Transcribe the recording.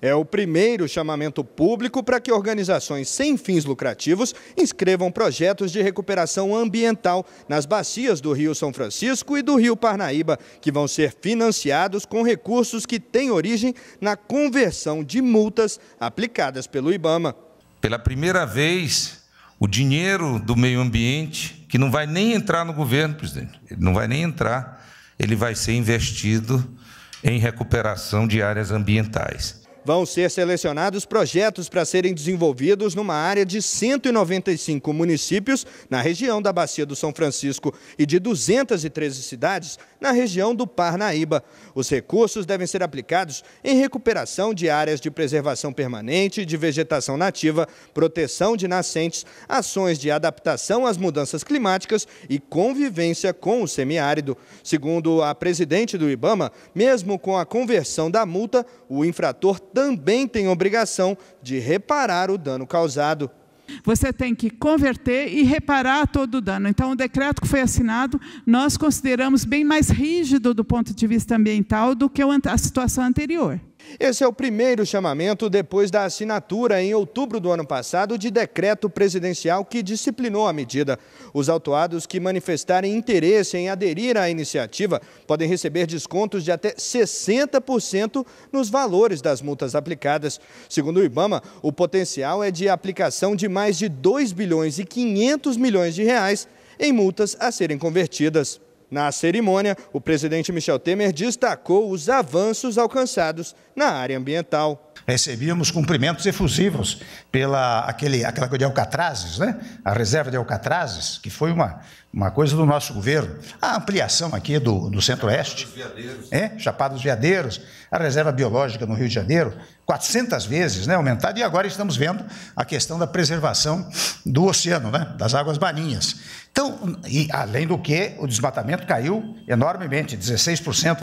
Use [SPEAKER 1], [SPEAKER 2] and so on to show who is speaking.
[SPEAKER 1] É o primeiro chamamento público para que organizações sem fins lucrativos inscrevam projetos de recuperação ambiental nas bacias do Rio São Francisco e do Rio Parnaíba, que vão ser financiados com recursos que têm origem na conversão de multas aplicadas pelo IBAMA.
[SPEAKER 2] Pela primeira vez, o dinheiro do meio ambiente, que não vai nem entrar no governo, presidente, ele não vai nem entrar, ele vai ser investido em recuperação de áreas ambientais.
[SPEAKER 1] Vão ser selecionados projetos para serem desenvolvidos numa área de 195 municípios na região da Bacia do São Francisco e de 213 cidades na região do Parnaíba. Os recursos devem ser aplicados em recuperação de áreas de preservação permanente, de vegetação nativa, proteção de nascentes, ações de adaptação às mudanças climáticas e convivência com o semiárido. Segundo a presidente do IBAMA, mesmo com a conversão da multa, o infrator também tem obrigação de reparar o dano causado.
[SPEAKER 3] Você tem que converter e reparar todo o dano. Então, o decreto que foi assinado, nós consideramos bem mais rígido do ponto de vista ambiental do que a situação anterior.
[SPEAKER 1] Esse é o primeiro chamamento depois da assinatura em outubro do ano passado de decreto presidencial que disciplinou a medida. Os autuados que manifestarem interesse em aderir à iniciativa podem receber descontos de até 60% nos valores das multas aplicadas. Segundo o IBAMA, o potencial é de aplicação de mais de 2 bilhões e 500 milhões de reais em multas a serem convertidas. Na cerimônia, o presidente Michel Temer destacou os avanços alcançados na área ambiental.
[SPEAKER 4] Recebíamos cumprimentos efusivos pela aquele, aquela coisa de Alcatrazes, né? a reserva de Alcatrazes, que foi uma, uma coisa do nosso governo. A ampliação aqui do, do Centro-Oeste. É, Chapados Veadeiros, a reserva biológica no Rio de Janeiro, 400 vezes né, aumentada, e agora estamos vendo a questão da preservação do oceano, né, das águas marinhas. Então, e além do que, o desmatamento caiu enormemente, 16%.